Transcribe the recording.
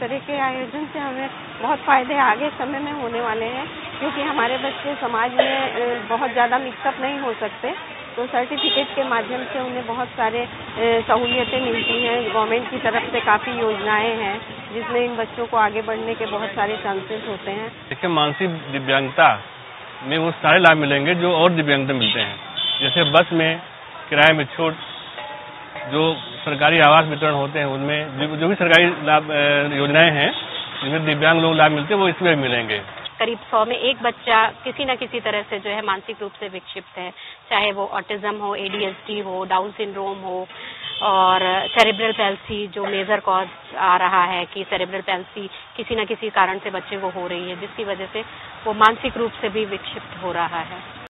तरह के आयोजन से हमें बहुत फ़ायदे आगे समय में होने वाले हैं। क्योंकि हमारे बच्चे समाज में बहुत ज़्यादा मिक्सअप नहीं हो सकते तो सर्टिफिकेट के माध्यम से उन्हें बहुत सारे सहूलियतें मिलती हैं। गवर्नमेंट की तरफ़ से काफ़ी योजनाएँ हैं, जिसमें इन बच्चों को आगे बढ़ने के बहुत सारे चांसेस होते हैं। देखिए, मानसिक दिव्यांगता में वो सारे लाभ मिलेंगे जो और दिव्यांगता मिलते हैं। जैसे बस में, किराए में छूट, जो सरकारी आवास वितरण होते हैं, उनमें जो भी सरकारी लाभ योजनाएँ हैं, जिनमें दिव्यांग लोग लाभ मिलते हैं, वो इसमें मिलेंगे। करीब सौ में एक बच्चा किसी न किसी तरह से जो है मानसिक रूप से विक्षिप्त है, चाहे वो ऑटिज्म हो एडीएसडी हो डाउन सिंड्रोम हो, और सेरेब्रल पैल्सी जो मेजर कॉज आ रहा है कि सेरेब्रल पैल्सी किसी न किसी कारण से बच्चे को हो रही है, जिसकी वजह से वो मानसिक रूप से भी विक्षिप्त हो रहा है।